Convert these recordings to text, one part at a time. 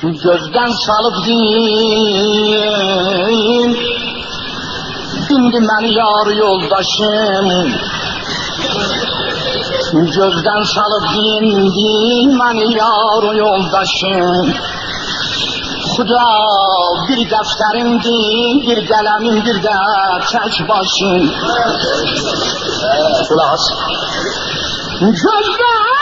gözdən salıb din İndi məni yar yoldaşım. Gözdən salıb din, din məni yar yoldaşım. Xuda bir dəftərimdir, bir qələmindir də tək başım. Qulaq Gözdən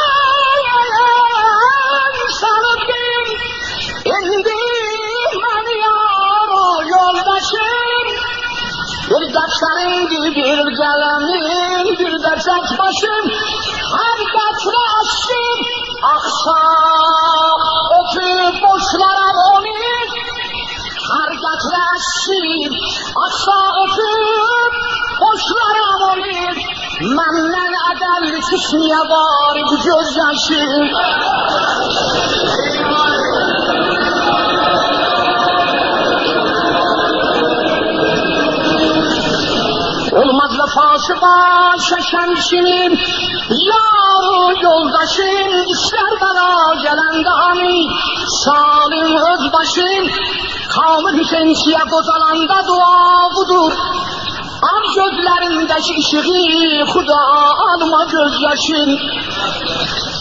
Birdak senindir bir gelenim, birdak zat başım. Her dakika aşkım akşam öpüp boşlara onu. Her dakika aşkım akşam öpüp boşlara onu. Menden adamlık ismiye bari bu gözyaşı. Olmaz vefası başa şemsinim Yar yoldaşım ister bana gelende hani Salim özbaşım Kamil Hüseyin siyah kozalanda dua budur. Al gözlerindeki ışığı Xuda alma gözyaşım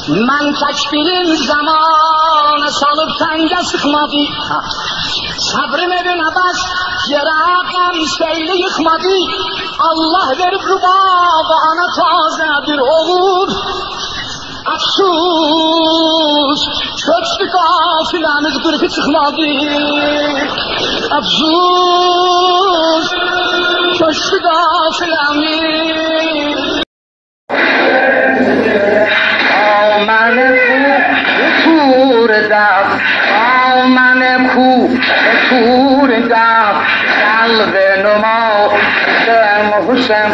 Ben tekbirin zamanı salıp tenge sıkmadı. Sabrım evine bas Yere gam seyli yıkmadı. Allah verip rübaba ana taze bir oğul. Afsus Köçtü kafilemiz kırkı çıkmadı. Afsus Köçtü kafilemiz tro, tror inte att kalven och I am a skärm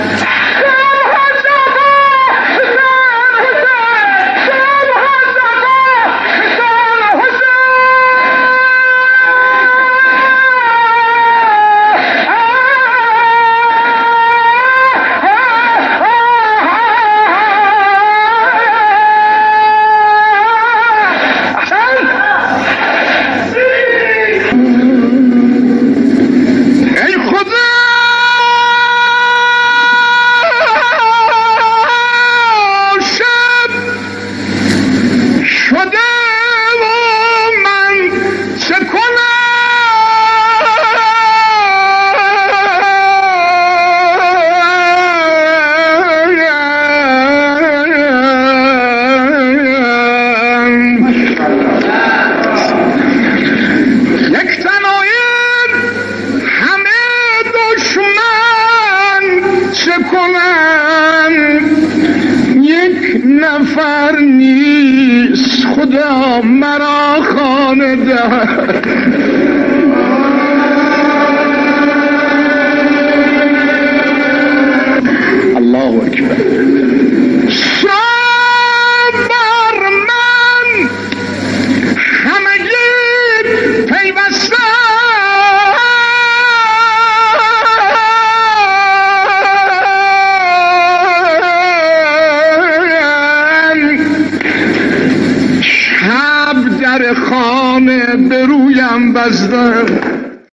نفر نیست. خدا مرا خانه دهد. خانه برویم رویم